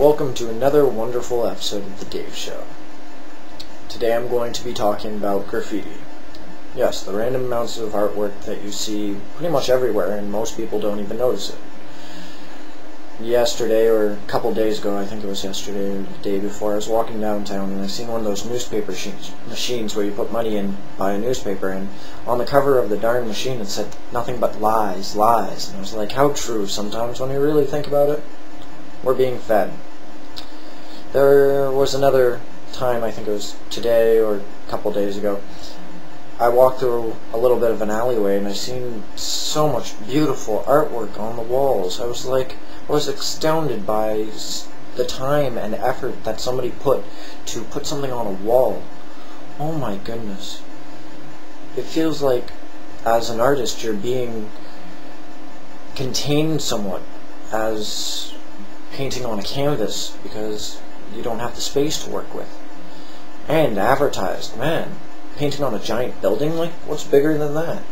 Welcome to another wonderful episode of The Dave Show. Today I'm going to be talking about graffiti. Yes, the random amounts of artwork that you see pretty much everywhere and most people don't even notice it. Yesterday, or a couple days ago, I think it was yesterday or the day before, I was walking downtown and I seen one of those newspaper machines where you put money in, buy a newspaper, and on the cover of the darn machine it said nothing but lies, lies. And I was like, how true sometimes when you really think about it. We're being fed. There was another time, I think it was today or a couple days ago, I walked through a little bit of an alleyway and I seen so much beautiful artwork on the walls. I was like, I was astounded by the time and effort that somebody put to put something on a wall. Oh my goodness. It feels like as an artist you're being contained somewhat as painting on a canvas because you don't have the space to work with. And advertised, man, painting on a giant building, like, what's bigger than that?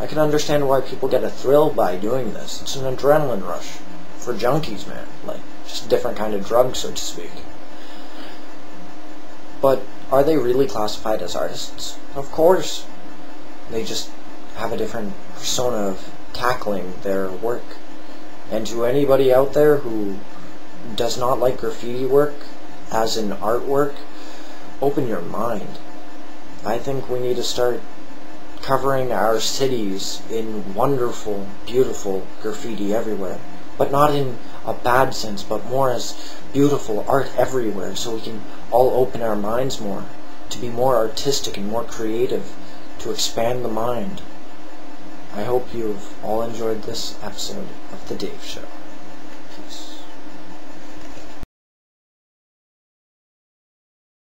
I can understand why people get a thrill by doing this. It's an adrenaline rush for junkies, man. Like, just a different kind of drug, so to speak. But are they really classified as artists? Of course. They just have a different persona of tackling their work. And to anybody out there who does not like graffiti work as an artwork, open your mind. I think we need to start covering our cities in wonderful, beautiful graffiti everywhere. But not in a bad sense, but more as beautiful art everywhere so we can all open our minds more, to be more artistic and more creative, to expand the mind. I hope you've all enjoyed this episode of The Dave Show. Peace.